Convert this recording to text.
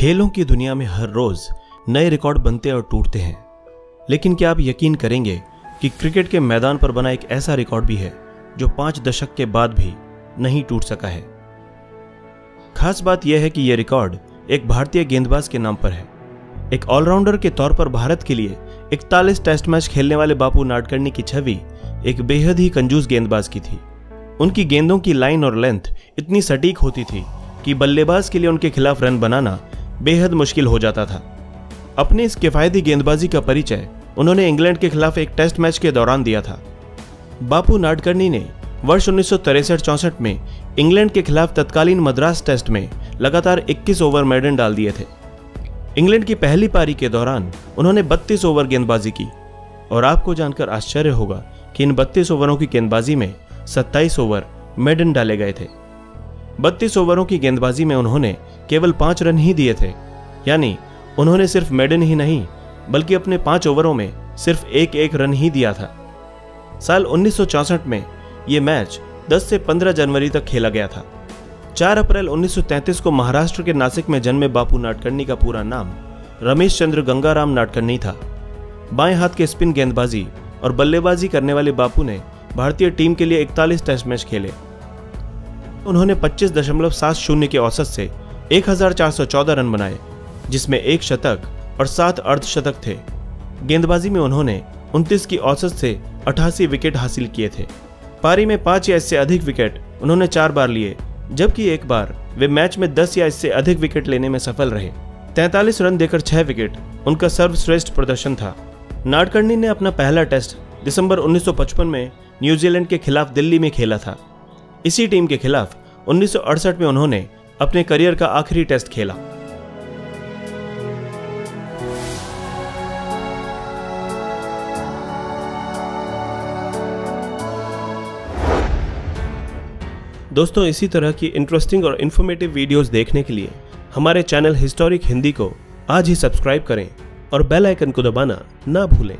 खेलों की दुनिया में हर रोज नए रिकॉर्ड बनते और टूटते हैं। लेकिन क्या आप यकीन करेंगे कि क्रिकेट के मैदान पर बना एक ऐसा रिकॉर्ड भी है, जो पाँच दशक के बाद भी नहीं टूट सका है? खास बात यह है कि यह रिकॉर्ड एक भारतीय गेंदबाज के नाम पर है। एक ऑलराउंडर के तौर पर भारत के लिए इकतालीस टेस्ट मैच खेलने वाले बापू नाडकर्णी की छवि एक बेहद ही कंजूस गेंदबाज की थी। उनकी गेंदों की लाइन और लेंथ इतनी सटीक होती थी कि बल्लेबाज के लिए उनके खिलाफ रन बनाना बेहद मुश्किल हो जाता था। अपनी इस किफायती गेंदबाजी का परिचय उन्होंने इंग्लैंड के खिलाफ एक टेस्ट मैच के दौरान दिया था। बापू नाडकर्णी ने वर्ष उन्नीस सौ में इंग्लैंड के खिलाफ तत्कालीन मद्रास टेस्ट में लगातार 21 ओवर मेडन डाल दिए थे। इंग्लैंड की पहली पारी के दौरान उन्होंने 32 ओवर गेंदबाजी की और आपको जानकर आश्चर्य होगा कि इन 32 ओवरों की गेंदबाजी में 27 ओवर मेडन डाले गए थे। 32 ओवरों की गेंदबाजी में उन्होंने केवल पाँच रन ही दिए थे। यानी, उन्होंने सिर्फ़ मेडन ही नहीं, बल्कि अपने पाँच ओवरों में सिर्फ़ एक एक रन ही दिया था। साल 1964 में यह मैच 10 से 15 जनवरी तक खेला गया था। 4 अप्रैल 1933 को महाराष्ट्र के नासिक में जन्मे बापू नाटकर्णी का पूरा नाम रमेश चंद्र गंगाराम नाटकर्णी था। बाएँ हाथ के स्पिन गेंदबाजी और बल्लेबाजी करने वाले बापू ने भारतीय टीम के लिए 41 टेस्ट मैच खेले। उन्होंने 25.70 शून्य के औसत से 1414 रन बनाए, जिसमें एक शतक और सात अर्धशतक थे। गेंदबाजी में उन्होंने 29 की औसत से 88 विकेट हासिल किए थे। पारी में पाँच या इससे अधिक विकेट उन्होंने चार बार लिए, जबकि एक बार वे मैच में 10 या इससे अधिक विकेट लेने में सफल रहे। 43 रन देकर छह विकेट उनका सर्वश्रेष्ठ प्रदर्शन था। नाडकर्णी ने अपना पहला टेस्ट दिसंबर 1955 में न्यूजीलैंड के खिलाफ दिल्ली में खेला था। इसी टीम के खिलाफ 1968 में उन्होंने अपने करियर का आखिरी टेस्ट खेला। दोस्तों, इसी तरह की इंटरेस्टिंग और इन्फॉर्मेटिव वीडियोस देखने के लिए हमारे चैनल हिस्टोरिक हिंदी को आज ही सब्सक्राइब करें और बेल आइकन को दबाना ना भूलें।